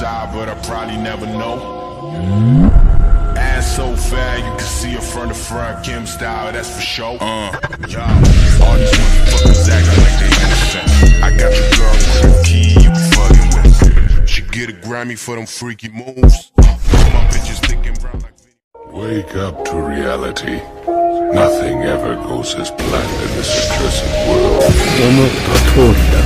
the side, but I probably never know. Ass so fat, you can see her front the front, Kim style, that's for sure. Uh, yeah, all these motherfuckers acting like they innocent. I got your girl with a key, you fucking with. She get a Grammy for them freaky moves. My bitches thinking brown like. Wake up to reality. Nothing ever goes as planned in this accursed world. その通りだ